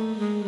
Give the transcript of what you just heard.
Mm-hmm.